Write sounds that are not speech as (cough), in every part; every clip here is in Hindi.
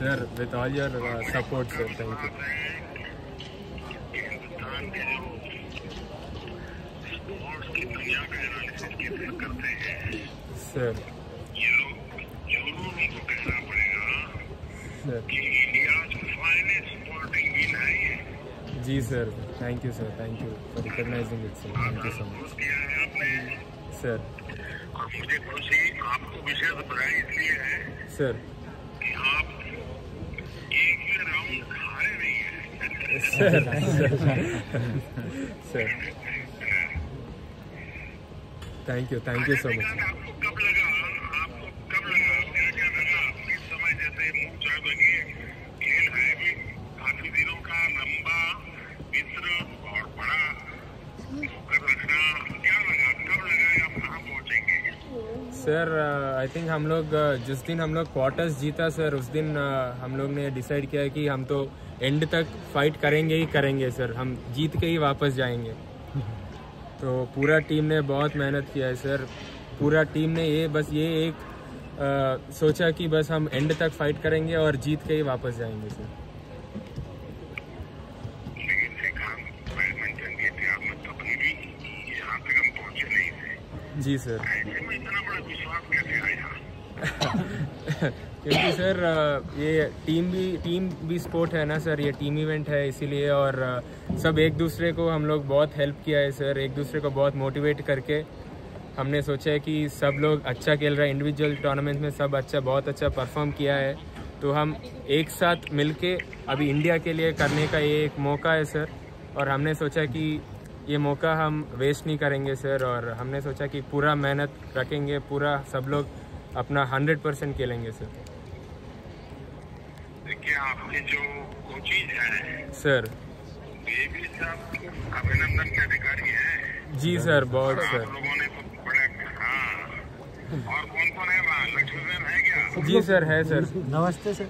Sir, with all your uh, support, sir. Thank you. के जो sir thank you sir thank you for recognising it sir thank you so much sir मुझे खुशी आपको विशेष बधाई इसलिए है। सर रखना क्या लगा कब लगा आप कहाँ पहुँचेंगे सर आई थिंक हम लोग uh, जिस दिन हम लोग क्वार्टर्स जीता सर उस दिन uh, हम लोग ने डिसाइड किया कि हम तो एंड तक फाइट करेंगे ही करेंगे सर हम जीत के ही वापस जाएँगे। तो पूरा टीम ने बहुत मेहनत किया है सर पूरा टीम ने ये बस ये एक uh, सोचा कि बस हम एंड तक फाइट करेंगे और जीत के ही वापस जाएँगे सर थे जी सर ऐसे में इतना बड़ा विश्वास कैसे आया (laughs) क्योंकि सर ये टीम भी टीम भी स्पोर्ट है ना सर, ये टीम इवेंट है इसीलिए और सब एक दूसरे को हम लोग बहुत हेल्प किया है सर, एक दूसरे को बहुत मोटिवेट करके। हमने सोचा है कि सब लोग अच्छा खेल रहे हैं इंडिविजुअल टूर्नामेंट में सब अच्छा बहुत अच्छा परफॉर्म किया है। तो हम एक साथ मिलके अभी इंडिया के लिए करने का ये एक मौका है सर। और हमने सोचा कि ये मौका हम वेस्ट नहीं करेंगे सर और हमने सोचा कि पूरा मेहनत रखेंगे, पूरा सब लोग अपना हंड्रेड परसेंट खेलेंगे सर। देखिए आपके जो कोचिज हैं। सर ये भी सब अभिनंदन के अधिकारी हैं। जी सर बहुत आप सर लोगों ने बड़े हाँ। और कौन कौन है वहाँ? लक्ष्मण है क्या? जी सर है सर नमस्ते सर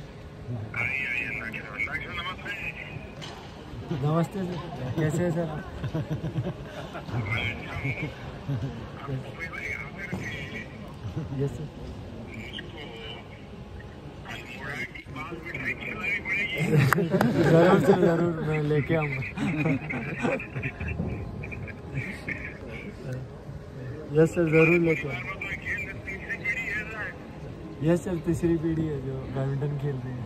आइए आइए लक्ष्मण लक्ष्मण नमस्ते। नमस्ते सर कैसे हैं सर यस सर ज़रूर सर ज़रूर मैं लेके आऊँगा। यस सर ज़रूर लेके यस सर तीसरी पीढ़ी है जो बैडमिंटन है खेल रहे हैं।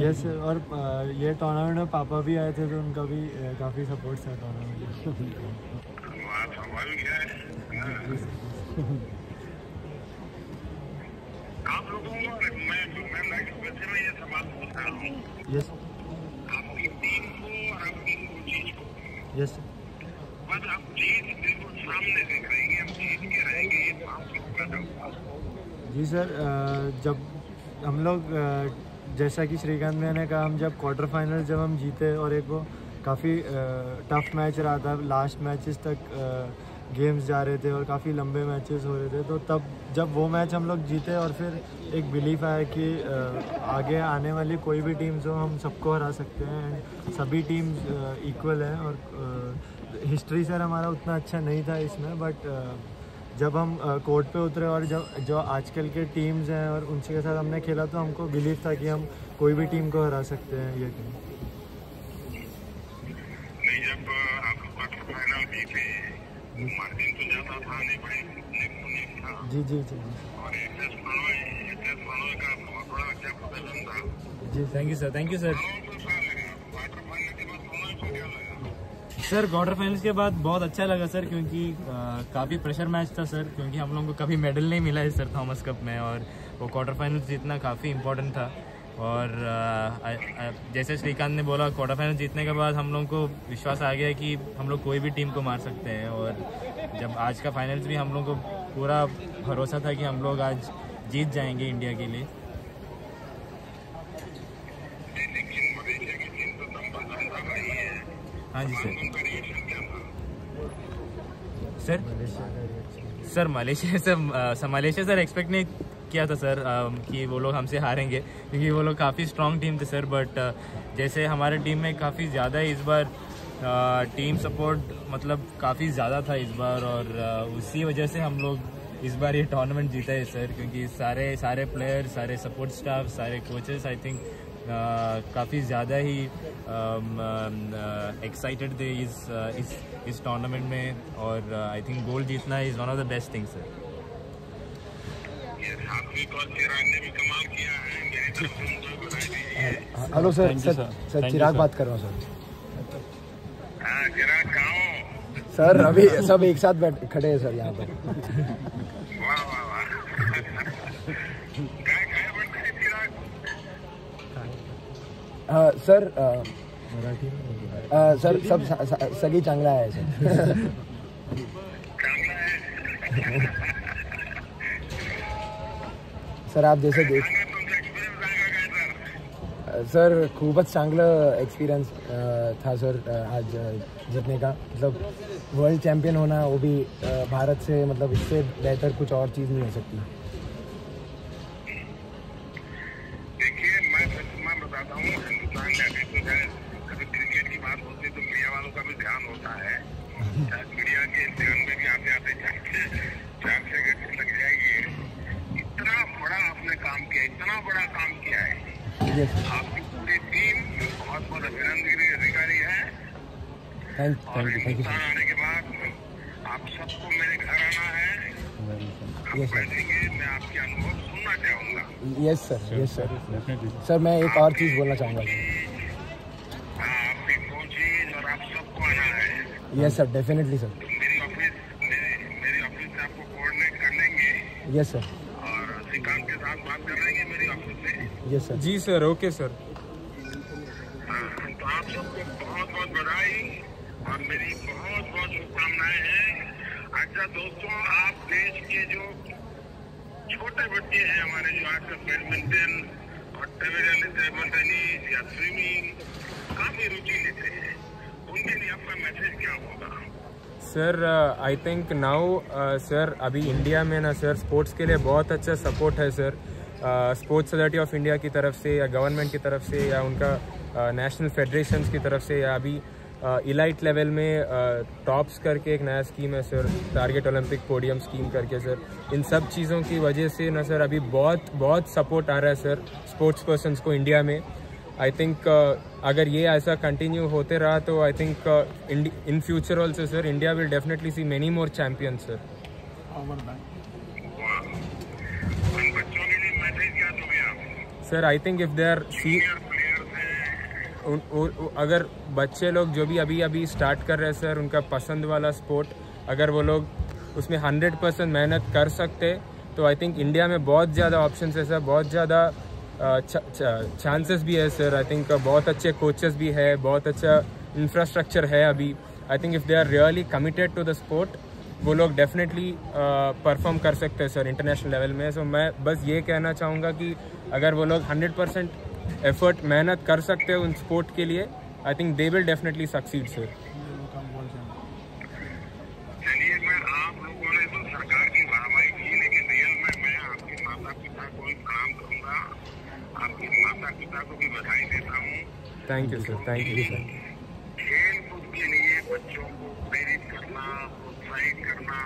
यस सर और ये टूर्नामेंट में पापा भी आए थे तो उनका भी काफ़ी सपोर्ट था टूर्नामेंट में। आप लोगों को मैं मैं वैसे मैं ये सवाल पूछ रहा हूँ। यस आपकी टीम को और आपकी कोचिज को। यस बस आप जीत बिल्कुल सामने देख रहे हैं हम जीत के रहेंगे ये का जो जी सर जब हम लोग जैसा कि श्रीकांत भैया ने कहा हम जब क्वार्टर फाइनल जब हम जीते और एक वो काफ़ी टफ मैच रहा था लास्ट मैचेस तक गेम्स जा रहे थे और काफ़ी लंबे मैचेस हो रहे थे। तो तब जब वो मैच हम लोग जीते और फिर एक बिलीफ आया कि आगे आने वाली कोई भी टीम्स हो, हम सबको हरा सकते हैं एंड सभी टीम्स इक्वल हैं और हिस्ट्री सर हमारा उतना अच्छा नहीं था इसमें बट जब हम कोर्ट पे उतरे और जब, जो आजकल के टीम्स हैं और उनसे के साथ हमने खेला तो हमको बिलीव था कि हम कोई भी टीम को हरा सकते हैं ये टीम नहीं, जब आप फाइनल जी जी जी। जी thank you sir thank you sir sir quarter finals के बाद बहुत अच्छा लगा सर क्योंकि काफ़ी प्रेशर मैच था सर क्योंकि हम लोगों को कभी मेडल नहीं मिला है सर थॉमस कप में और वो क्वार्टर फाइनल्स जीतना काफ़ी इम्पोर्टेंट था। और अ, अ, जैसे श्रीकांत ने बोला क्वार्टर फाइनल जीतने के बाद हम लोगों को विश्वास आ गया कि हम लोग कोई भी टीम को मार सकते हैं। और जब आज का फाइनल्स भी हम लोग को पूरा भरोसा था कि हम लोग आज जीत जाएँगे इंडिया के लिए। है जी सर सर। सर मलेशिया से सर मलेशिया सर एक्सपेक्ट नहीं किया था सर कि वो लोग हमसे हारेंगे, क्योंकि वो लोग काफ़ी स्ट्रॉन्ग टीम थे सर बट जैसे हमारे टीम में काफ़ी ज़्यादा इस बार टीम सपोर्ट मतलब काफ़ी ज़्यादा था इस बार, और उसी वजह से हम लोग इस बार ये टूर्नामेंट जीता है सर, क्योंकि सारे सारे प्लेयर सारे सपोर्ट स्टाफ सारे कोचेस आई थिंक काफ़ी ज़्यादा ही एक्साइटेड थे इस इस इस टूर्नामेंट में, और आई थिंक गोल्ड जीतना is one of the best things sir ये सात्विक और चिराग ने भी कमाल किया है मेरी तरफ़ से उनको बधाई दीजिए hello sir sir sir. Sir you, Chirag बात कर रहा हूँ सर। हाँ हो? सर अभी सब एक साथ बैठ खड़े हैं सर यहाँ पर। वाह वाह वाह। काय काय म्हणताय चिराग? अ, सर सर सब स- स- चांगला है सर। सर, आप जैसे देख सर खूपच चांगलं एक्सपीरियंस था सर आज जितने का। मतलब वर्ल्ड चैंपियन होना, वो भी भारत से मतलब इससे बेहतर कुछ और चीज़ नहीं हो सकती देखिए मैं सच बताता हूँ हिंदुस्तान में अभी तो है कभी क्रिकेट की बात होती है तो मीडिया वालों का भी ध्यान होता है शायद मीडिया के ध्यान में भी आते आते चार से चार से घंटे लग जाएगी इतना बड़ा आपने काम किया इतना बड़ा काम किया है। आपकी पूरी टीम बहुत बहुत अभिनंदन अधिकारी है। और थैंक यू थैंक हिंदुस्तान आने के बाद आप सबको मेरे घर आना है। हम Yes, मैं आपके अनुभव सुनना चाहूँगा। Yes sir yes sir sir मैं एक और चीज़ बोलना चाहूँगा हाँ, आपकी कोचिंग और आप सबको आना है। Yes sir definitely sir yes मेरी के साथ बात कर लेंगे मेरी ऑफ़िस से? यस सर जी सर ओके सर हाँ, तो आप सबको बहुत बहुत बधाई और मेरी बहुत बहुत शुभकामनाएँ हैं। अच्छा दोस्तों आप देश के जो छोटे बच्चे हैं हमारे जो आजकल बैडमिंटन और टेबल टेबल टेनिस या स्विमिंग काफ़ी रुचि लेते हैं। उनके लिए आपका मैसेज क्या होगा? Sir I think now sir अभी इंडिया में ना सर स्पोर्ट्स के लिए बहुत अच्छा सपोर्ट है sir sports authority of India की तरफ़ से या गवर्नमेंट की तरफ़ से या उनका नेशनल फेडरेशन की तरफ़ से या अभी इलाइट लेवल में टॉप्स करके एक नया स्कीम है sir target Olympic podium scheme करके सर इन सब चीज़ों की वजह से ना सर अभी बहुत बहुत सपोर्ट आ रहा है सर स्पोर्ट्स पर्सनस को इंडिया में. आई थिंक अगर ये ऐसा कंटिन्यू होते रहा तो I think in future also sir India will definitely see many more champion sir वाह उन बच्चों के लिए मैसेज क्या दोगे आप sir I think if they are see अगर बच्चे लोग जो भी अभी अभी स्टार्ट कर रहे हैं सर उनका पसंद वाला स्पोर्ट अगर वो लोग उसमें हंड्रेड परसेंट मेहनत कर सकते तो आई थिंक इंडिया में बहुत ज़्यादा ऑप्शन है सर बहुत ज़्यादा चांसेस भी है सर आई थिंक बहुत अच्छे कोचेस भी है, बहुत अच्छा इंफ्रास्ट्रक्चर है अभी. I think if they are really committed to the sport वो लोग डेफिनेटली परफॉर्म कर सकते हैं सर इंटरनेशनल लेवल में। सो मैं बस ये कहना चाहूँगा कि अगर वो लोग हंड्रेड परसेंट एफर्ट मेहनत कर सकते हैं उन स्पोर्ट के लिए I think they will definitely succeed sir thank you sir thank you तो सरकार की वाहवाही की लेकिन रियल में मैं आपके माता पिता को भी प्रणाम करूँगा आपके माता पिता को भी बधाई देता हूँ thank you sir thank you sir खेल कूद के लिए बच्चों को प्रेरित करना प्रोत्साहित करना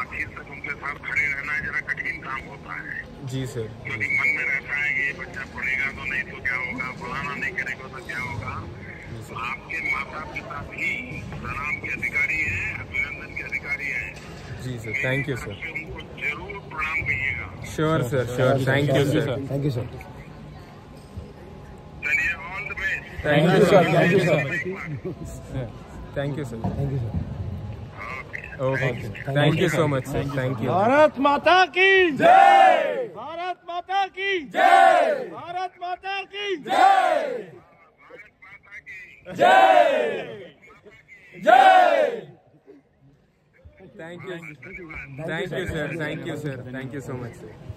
आखिर तक उनके साथ खड़े रहना जरा कठिन काम होता है जी। सर क्योंकि मन में रहता है कि ये बच्चा पढ़ेगा तो नहीं तो क्या होगा? फलाना नहीं करेगा तो क्या होगा? तो आपके माता पिता भी प्रणाम के अधिकारी हैं अभिनंदन के अधिकारी हैं। जी सर थैंक यू सर उनको ज़रूर प्रणाम कहिएगा। Sure sir sure thank you sir thank you sir चलिए all the best thank you sir. Sir Thank you, sir. Thank you sir thank you sir okay thank you so much sir thank you Bharat Mata की जय भारत माता की जय भारत माता की जय भारत जय की thank you thank you sir thank you sir thank you so much sir